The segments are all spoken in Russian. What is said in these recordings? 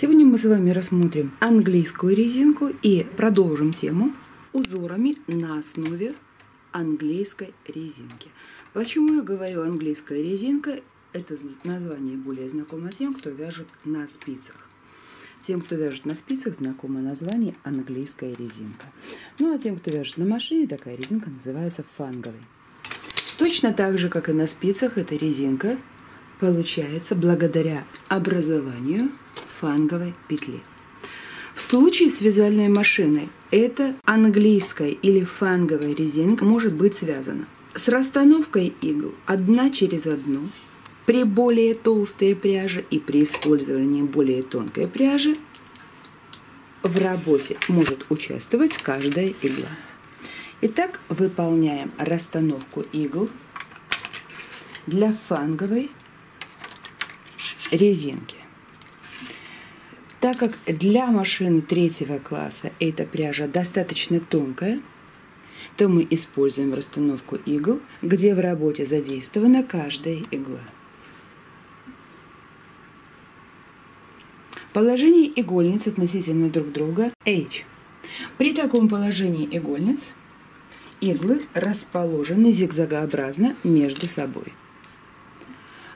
Сегодня мы с вами рассмотрим английскую резинку и продолжим тему узорами на основе английской резинки. Почему я говорю английская резинка? Это название более знакомо тем, кто вяжет на спицах. Тем, кто вяжет на спицах, знакомо название английская резинка. Ну а тем, кто вяжет на машине, такая резинка называется фанговой. Точно так же, как и на спицах, эта резинка получается благодаря образованию фанговой петли. В случае с вязальной машиной эта английская или фанговая резинка может быть связана с расстановкой игл одна через одну при более толстой пряже и при использовании более тонкой пряжи в работе может участвовать каждая игла. Итак, выполняем расстановку игл для фанговой резинки. Так как для машины третьего класса эта пряжа достаточно тонкая, то мы используем расстановку игл, где в работе задействована каждая игла. Положение игольниц относительно друг друга H. При таком положении игольниц иглы расположены зигзагообразно между собой.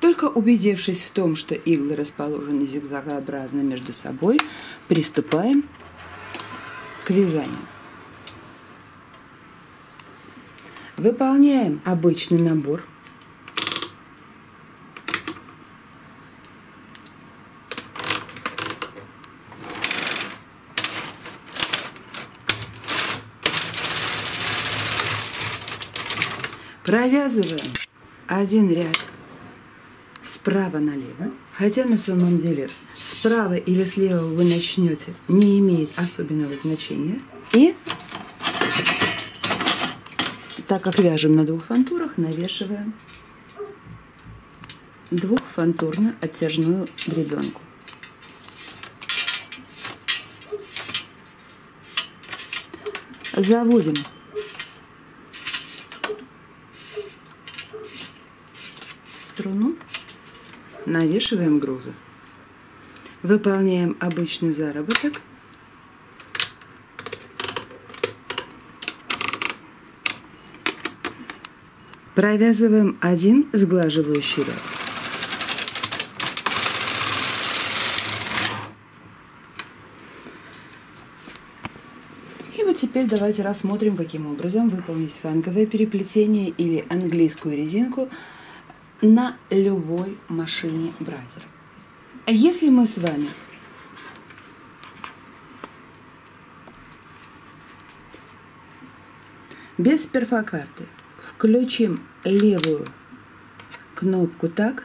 Только убедившись в том, что иглы расположены зигзагообразно между собой, приступаем к вязанию. Выполняем обычный набор. Провязываем один ряд справа налево. Хотя на самом деле справа или слева вы начнете, не имеет особенного значения. И так как вяжем на двух фантурах, навешиваем двухфантурно-оттяжную гребенку. Заводим навешиваем грузы. Выполняем обычный заработок. Провязываем один сглаживающий ряд. И вот теперь давайте рассмотрим, каким образом выполнить фанковое переплетение или английскую резинку на любой машине Бразер. Если мы с вами без перфокарты включим левую кнопку так,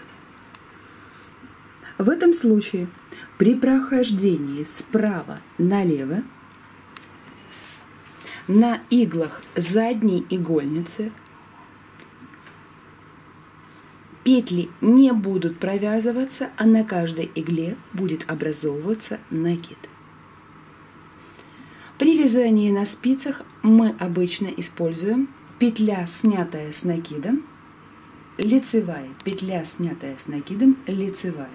в этом случае при прохождении справа налево на иглах задней игольницы Петли не будут провязываться, а на каждой игле будет образовываться накид. При вязании на спицах мы обычно используем петля, снятая с накидом, лицевая, петля, снятая с накидом, лицевая.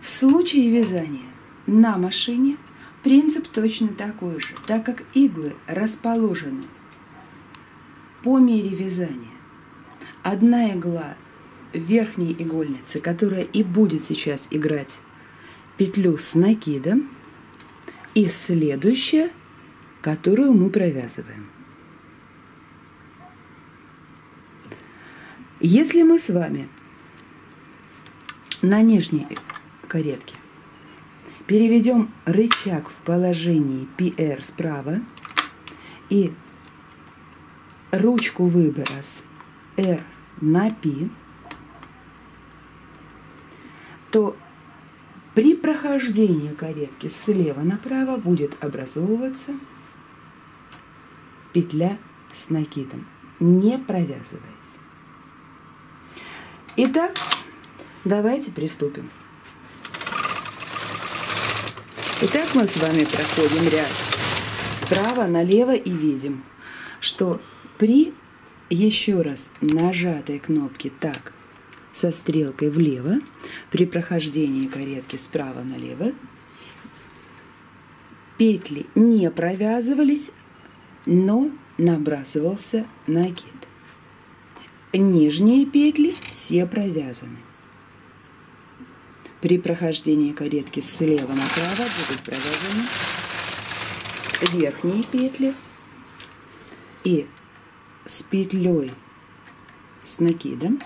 В случае вязания на машине принцип точно такой же, так как иглы расположены по мере вязания. Одна игла верхней игольницы, которая и будет сейчас играть петлю с накидом, и следующая, которую мы провязываем. Если мы с вами на нижней каретке переведем рычаг в положении PR справа и ручку выбора с R на P, то при прохождении каретки слева направо будет образовываться петля с накидом, не провязываясь. Итак, давайте приступим. Итак, мы с вами проходим ряд справа налево и видим, что при еще раз нажатой кнопке так со стрелкой влево. При прохождении каретки справа налево петли не провязывались, но набрасывался накид. Нижние петли все провязаны. При прохождении каретки слева направо будут провязаны верхние петли и с петлей с накидом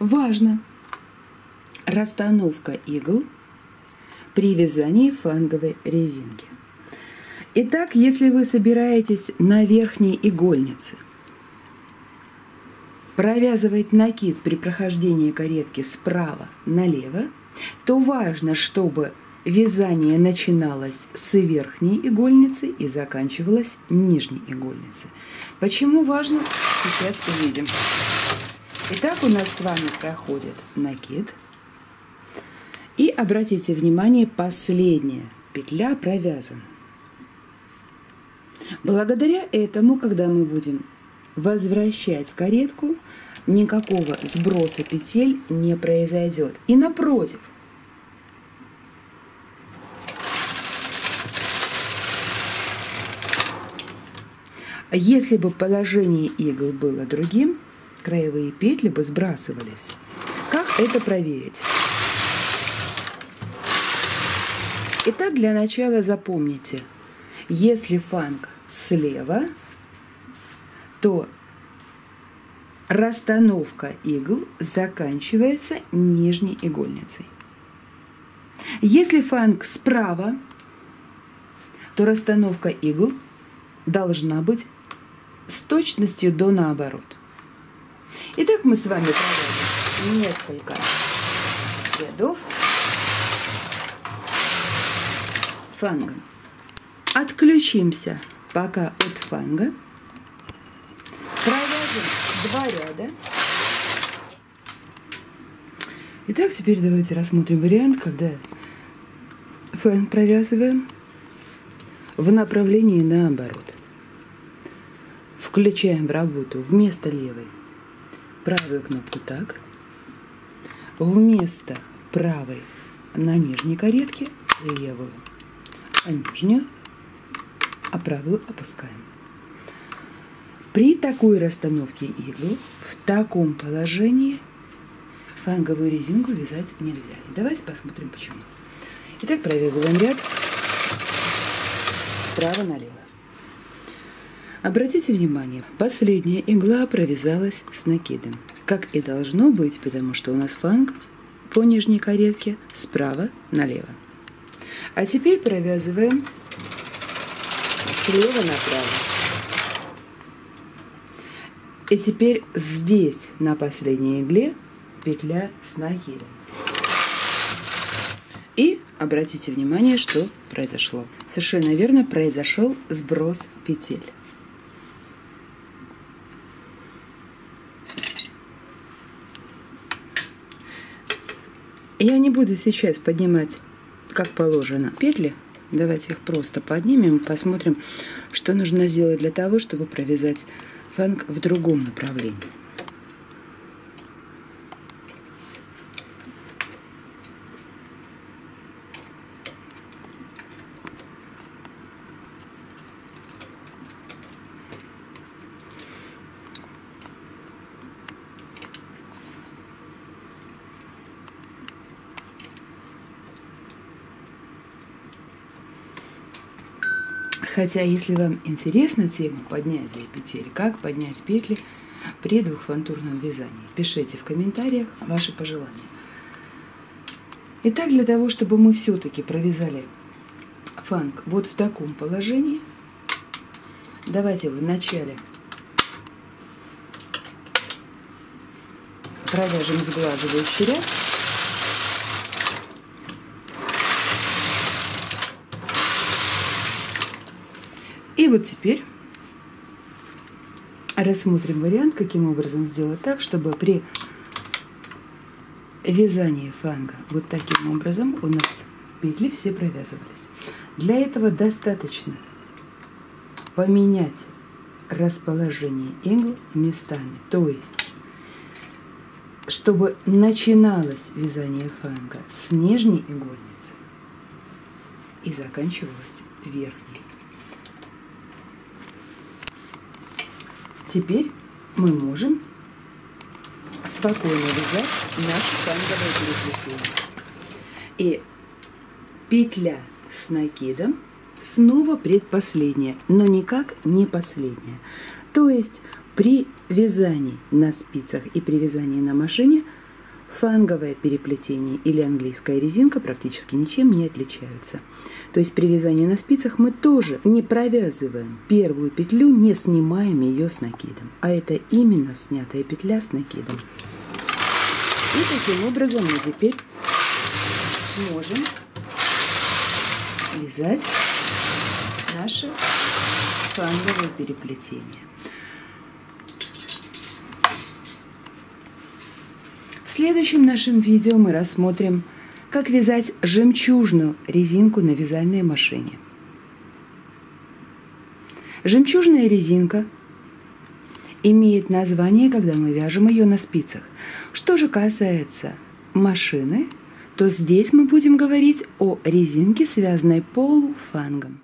Важно! Расстановка игл при вязании фанговой резинки. Итак, если вы собираетесь на верхней игольнице провязывать накид при прохождении каретки справа налево, то важно, чтобы вязание начиналось с верхней игольницы и заканчивалось нижней игольницей. Почему важно? Сейчас увидим. Итак, у нас с вами проходит накид. И обратите внимание, последняя петля провязана. Благодаря этому, когда мы будем возвращать каретку, никакого сброса петель не произойдет. И напротив, если бы положение игл было другим, краевые петли бы сбрасывались. Как это проверить? Итак, для начала запомните, если фанк слева, то расстановка игл заканчивается нижней игольницей. Если фанк справа, то расстановка игл должна быть с точностью до наоборот. Итак, мы с вами проводим несколько рядов фангом. Отключимся пока от фанга. Провяжем два ряда. Итак, теперь давайте рассмотрим вариант, когда фанг провязываем в направлении наоборот. Включаем в работу вместо левой правую кнопку так, вместо правой на нижней каретке левую, а нижнюю, а правую опускаем. При такой расстановке игл в таком положении фанговую резинку вязать нельзя. И давайте посмотрим почему. Итак, провязываем ряд справа налево. Обратите внимание, последняя игла провязалась с накидом, как и должно быть, потому что у нас фанг по нижней каретке справа налево. А теперь провязываем слева направо. И теперь здесь на последней игле петля с накидом. И обратите внимание, что произошло. Совершенно верно, произошел сброс петель. Я не буду сейчас поднимать, как положено, петли. Давайте их просто поднимем посмотрим, что нужно сделать для того, чтобы провязать фанк в другом направлении. Хотя, если вам интересна тема поднятия петель, как поднять петли при двухфантурном вязании, пишите в комментариях ваши пожелания. Итак, для того, чтобы мы все-таки провязали фанк вот в таком положении, давайте вначале провяжем сглаживающий ряд. И вот теперь рассмотрим вариант, каким образом сделать так, чтобы при вязании фанга вот таким образом у нас петли все провязывались. Для этого достаточно поменять расположение игл местами. То есть, чтобы начиналось вязание фанга с нижней игольницы и заканчивалось верхней. Теперь мы можем спокойно вязать наше фанговое переплетение. И петля с накидом снова предпоследняя, но никак не последняя. То есть при вязании на спицах и при вязании на машине фанговое переплетение или английская резинка практически ничем не отличаются. То есть при вязании на спицах мы тоже не провязываем первую петлю, не снимаем ее с накидом. А это именно снятая петля с накидом. И таким образом мы теперь можем вязать наше фанговое переплетение. В следующем нашем видео мы рассмотрим, как вязать жемчужную резинку на вязальной машине. Жемчужная резинка имеет название, когда мы вяжем ее на спицах. Что же касается машины, то здесь мы будем говорить о резинке, связанной полуфангом.